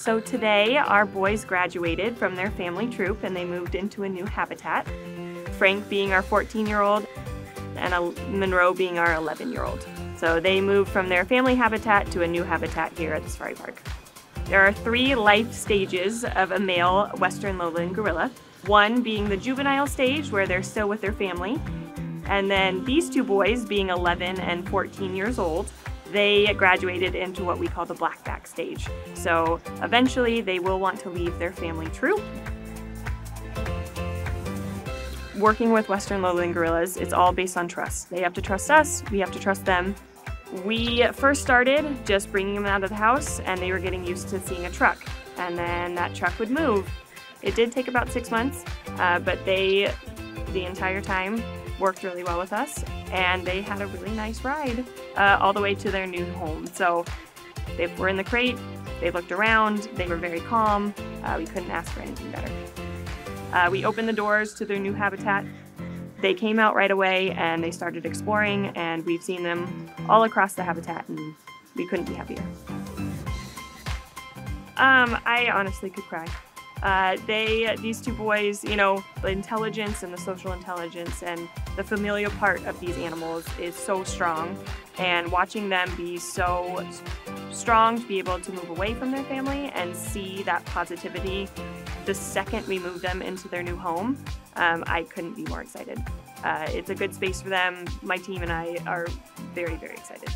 So today our boys graduated from their family troop and they moved into a new habitat. Frank being our 14 year old and Monroe being our 11 year old. So they moved from their family habitat to a new habitat here at the safari park. There are three life stages of a male western lowland gorilla. One being the juvenile stage where they're still with their family. And then these two boys being 11 and 14 years old they graduated into what we call the blackback stage. So eventually they will want to leave their family troop. Working with Western lowland gorillas, it's all based on trust. They have to trust us, we have to trust them. We first started just bringing them out of the house and they were getting used to seeing a truck and then that truck would move. It did take about six months, uh, but they, the entire time, worked really well with us and they had a really nice ride uh, all the way to their new home. So they were in the crate, they looked around, they were very calm. Uh, we couldn't ask for anything better. Uh, we opened the doors to their new habitat. They came out right away and they started exploring and we've seen them all across the habitat and we couldn't be happier. Um, I honestly could cry. Uh, they, these two boys, you know, the intelligence and the social intelligence and the familial part of these animals is so strong. And watching them be so strong to be able to move away from their family and see that positivity the second we move them into their new home, um, I couldn't be more excited. Uh, it's a good space for them. My team and I are very, very excited.